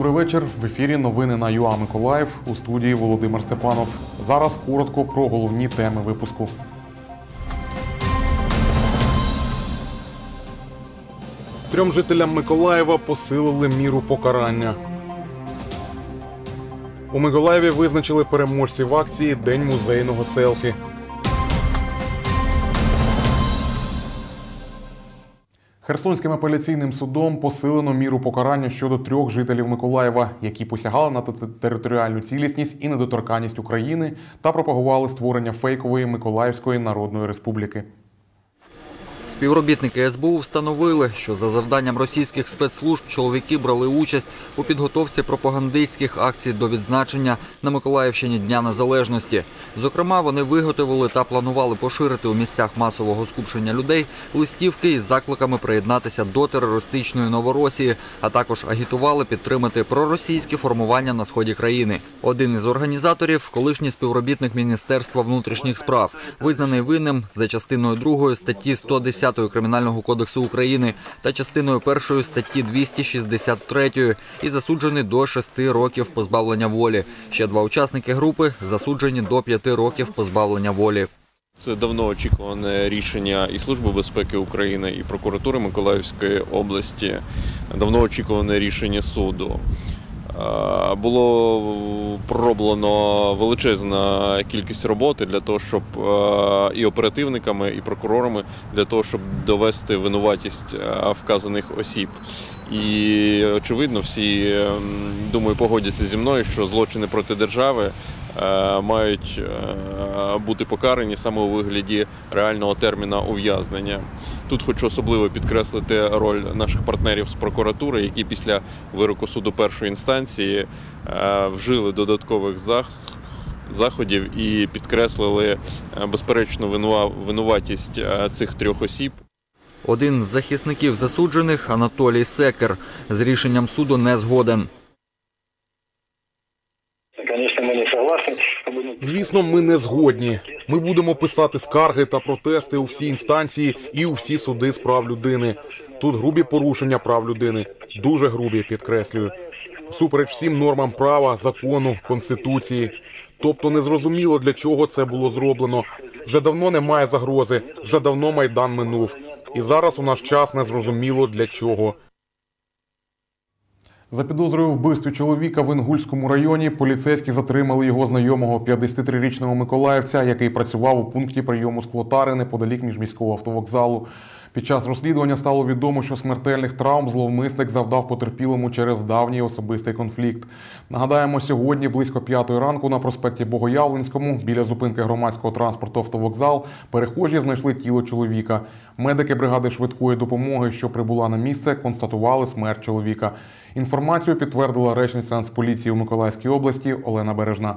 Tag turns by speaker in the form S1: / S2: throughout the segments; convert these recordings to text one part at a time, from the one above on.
S1: добрий вечір. В ефірі новини на ЮА Миколаїв у студії Володимир Степанов. Зараз коротко про головні теми випуску. Трьом жителям Миколаєва посилили міру покарання. У Миколаєві визначили переможців акції День музейного селфі. Херсонським апеляційним судом посилено міру покарання щодо трьох жителів Миколаєва, які посягали на територіальну цілісність і недоторканність України та пропагували створення фейкової Миколаївської Народної Республіки.
S2: Співробітники СБУ встановили, що за завданням російських спецслужб чоловіки брали участь у підготовці пропагандистських акцій до відзначення на Миколаївщині Дня Незалежності. Зокрема, вони виготовили та планували поширити у місцях масового скупчення людей листівки із закликами приєднатися до терористичної Новоросії, а також агітували підтримати проросійські формування на сході країни. Один із організаторів колишній співробітник Міністерства внутрішніх справ, визнаний винним за частиною 2 статті 110 Кримінального кодексу України та частиною 1 статті 263 і засуджений до 6 років позбавлення волі. Ще два учасники групи засуджені до 5 років позбавлення волі.
S3: Це давно очікуване рішення і Служби безпеки України, і прокуратури Миколаївської області. Давно очікуване рішення суду. Е, Було пророблено величезна кількість роботи для того, щоб е, і оперативниками, і прокурорами для того, щоб довести винуватість е, вказаних осіб. І очевидно, всі ем, думаю, погодяться зі мною, що злочини проти держави мають е, бути покарані саме у вигляді реального терміна ув'язнення. Тут хочу особливо підкреслити роль наших партнерів з прокуратури, які після вироку суду першої інстанції е, вжили додаткових зах- заходів і підкреслили е, безперечну винува- винуватість е, цих трьох осіб.
S2: Один з захисників засуджених Анатолій Секер з рішенням суду не згоден.
S1: Звісно, ми не згодні. Ми будемо писати скарги та протести у всі інстанції і у всі суди з прав людини. Тут грубі порушення прав людини, дуже грубі, підкреслюю. Всупереч всім нормам права, закону, конституції. Тобто незрозуміло для чого це було зроблено. Вже давно немає загрози, вже давно майдан минув. І зараз у наш час незрозуміло для чого. За підозрою вбивстві чоловіка в Інгульському районі поліцейські затримали його знайомого 53-річного миколаївця, який працював у пункті прийому склотари неподалік міжміського автовокзалу. Під час розслідування стало відомо, що смертельних травм зловмисник завдав потерпілому через давній особистий конфлікт. Нагадаємо, сьогодні близько п'ятої ранку на проспекті Богоявленському біля зупинки громадського транспорту автовокзал перехожі знайшли тіло чоловіка. Медики бригади швидкої допомоги, що прибула на місце, констатували смерть чоловіка. Інформацію підтвердила речниця Нацполіції у Миколаївській області Олена Бережна.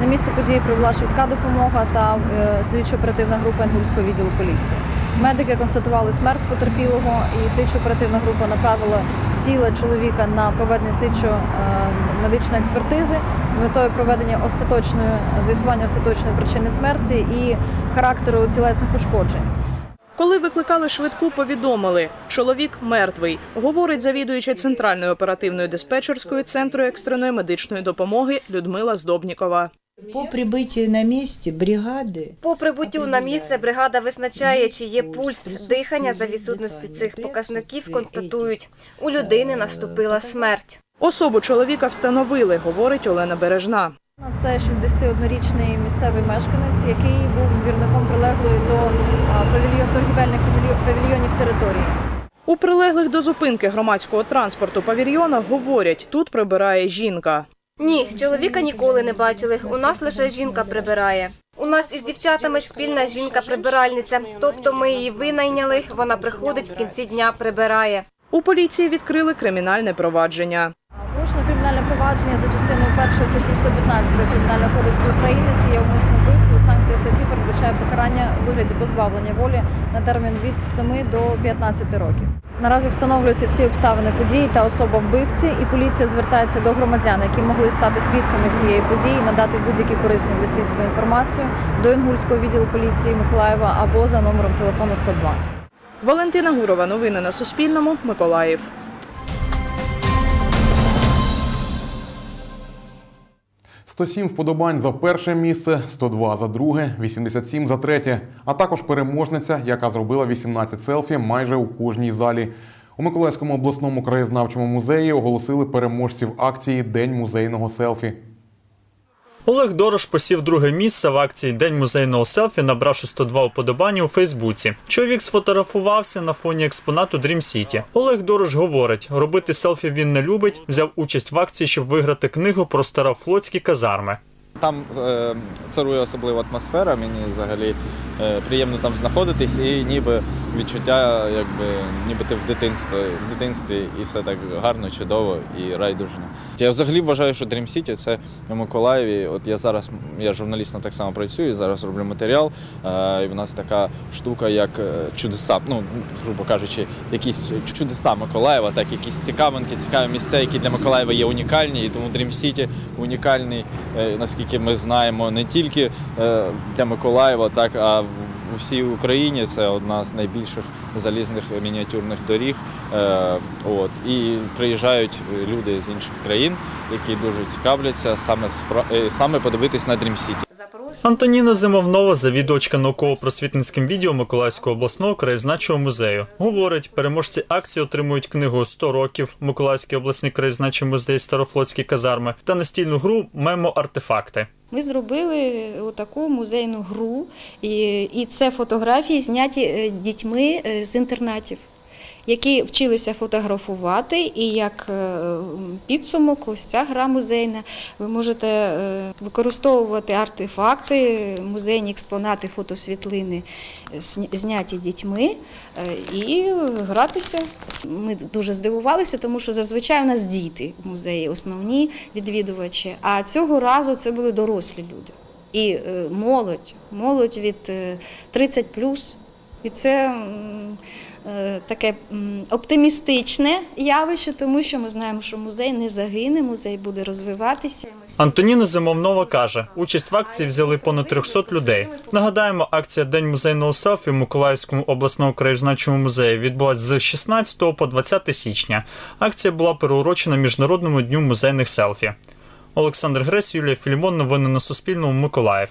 S4: На місце події прибула швидка допомога та е, слідчо-оперативна група Інгульського відділу поліції. Медики констатували смерть потерпілого, і слідчо-оперативна група направила тіло чоловіка на проведення слідчо-медичної експертизи з метою проведення остаточної з'ясування остаточної причини смерті і характеру тілесних ушкоджень.
S5: Коли викликали швидку, повідомили – чоловік мертвий, говорить завідуюча Центральної оперативної диспетчерської центру екстреної медичної допомоги Людмила Здобнікова.
S6: По прибытию на месте бригады
S7: По прибуттю на місце бригада визначає, чи є пульс, дихання за відсутності цих показників констатують. У людини наступила смерть.
S5: Особу чоловіка встановили, говорить Олена Бережна.
S4: Це 61-річний місцевий мешканець, який був двірником прилеглої до павільйон торгівельних павільйонів території.
S5: У прилеглих до зупинки громадського транспорту павільйона говорять, тут прибирає жінка.
S7: Ні, чоловіка ніколи не бачили. У нас лише жінка прибирає. У нас із дівчатами спільна жінка-прибиральниця. Тобто ми її винайняли, вона приходить в кінці дня, прибирає.
S5: У поліції відкрили кримінальне провадження.
S4: Кримінальне провадження за частиною першої статті 115 Кримінального кодексу України. Це є умисне вбивство. Санкція статті передбачає покарання у вигляді позбавлення волі на термін від 7 до 15 років. Наразі встановлюються всі обставини події та особа вбивці, і поліція звертається до громадян, які могли стати свідками цієї події, надати будь-які корисні для слідства інформацію до Інгульського відділу поліції Миколаєва або за номером телефону 102.
S5: Валентина Гурова. Новини на Суспільному. Миколаїв.
S1: 107 вподобань за перше місце, 102 за друге, 87 за третє, а також переможниця, яка зробила 18 селфі майже у кожній залі. У Миколаївському обласному краєзнавчому музеї оголосили переможців акції День музейного селфі.
S8: Олег Дорош посів друге місце в акції День музейного селфі, набравши 102 уподобання у Фейсбуці. Чоловік сфотографувався на фоні експонату Dream City. Олег Дорош говорить, робити селфі він не любить. Взяв участь в акції, щоб виграти книгу про старофлотські казарми.
S9: Там е, царує особлива атмосфера, мені взагалі е, приємно там знаходитись і ніби відчуття, якби ніби ти в дитинстві, в дитинстві і все так гарно, чудово і райдужно. Я взагалі вважаю, що Dream City – це в Миколаєві. От я зараз я журналістом так само працюю, зараз роблю матеріал. Е, і в нас така штука, як е, чудеса, ну грубо кажучи, якісь чудеса Миколаєва, так якісь цікавинки, цікаві місця, які для Миколаєва є унікальні, і тому Dream City унікальний, е, наскільки ми знаємо, не тільки е, для Миколаєва, так а в усій Україні це одна з найбільших залізних мініатюрних доріг. Е, От і приїжджають люди з інших країн, які дуже цікавляться саме е, саме подивитись на Дрім City.
S8: Антоніна Зимовнова, завідувачка науково-просвітницьким відділу Миколаївського обласного краєзнавчого музею, говорить, переможці акції отримують книгу «100 років Миколаївський обласний краєзнавчий музей Старофлотські казарми та настільну гру Мемо-артефакти.
S10: Ми зробили таку музейну гру, і, і це фотографії зняті е, дітьми е, з інтернатів, які вчилися фотографувати. І як е, підсумок, ось ця гра музейна. Ви можете е, використовувати артефакти, музейні експонати, фотосвітлини, зня- зняті дітьми е, і гратися. Ми дуже здивувалися, тому що зазвичай у нас діти в музеї основні відвідувачі. А цього разу це були дорослі люди. І молодь, молодь від е, 30 І це е, таке оптимістичне явище, тому що ми знаємо, що музей не загине, музей буде розвиватися.
S8: Антоніна Зимовнова каже, участь в акції взяли понад 300 людей. Нагадаємо, акція День музейного селфі в Миколаївському обласному краєзнавчому музеї відбулась з 16 по 20 січня. Акція була переурочена Міжнародному дню музейних селфі. Олександр Гресь, Юлія Філімон. Новини на Суспільному. Миколаїв.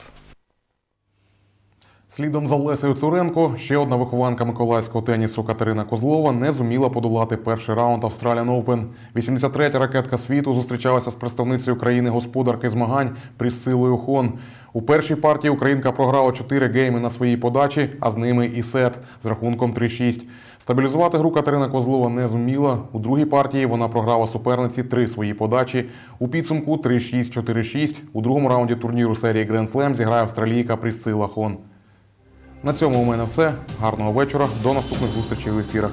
S1: Слідом за Лесею Цуренко, ще одна вихованка миколаївського тенісу Катерина Козлова не зуміла подолати перший раунд Australian Open. 83-я ракетка світу зустрічалася з представницею країни-господарки змагань Пріссилою Хон. У першій партії українка програла 4 гейми на своїй подачі, а з ними і сет з рахунком 3-6. Стабілізувати гру Катерина Козлова не зуміла. У другій партії вона програла суперниці три свої подачі. У підсумку 3-6, 4-6. У другому раунді турніру серії Grand Slam зіграє австралійка Пріссила Хон. На цьому у мене все. Гарного вечора. До наступних зустрічей в ефірах.